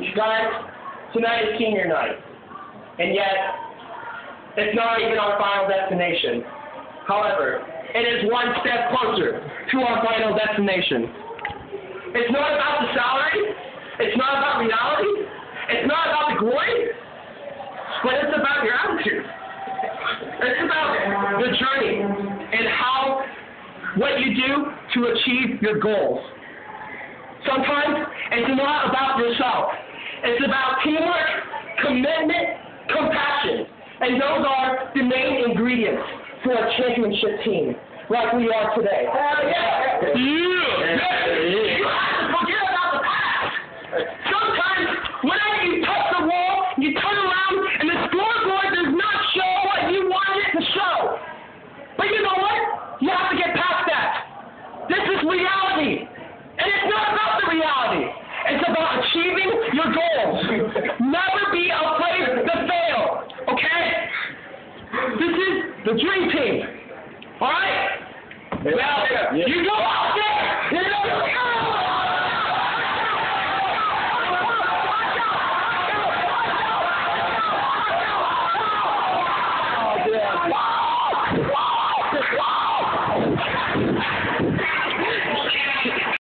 Guys, tonight is senior night. And yet, it's not even our final destination. However, it is one step closer to our final destination. It's not about the salary. It's not about reality. It's not about the glory. But it's about your attitude. It's about the journey and how, what you do to achieve your goals. Sometimes it's not about yourself. It's about teamwork, commitment, compassion. And those are the main ingredients for a championship team, like we are today. Hell yeah! Yeah. You have to forget about the past. Sometimes, whenever you touch the wall, you turn This is the dream team. Alright? Well, Yeah. you go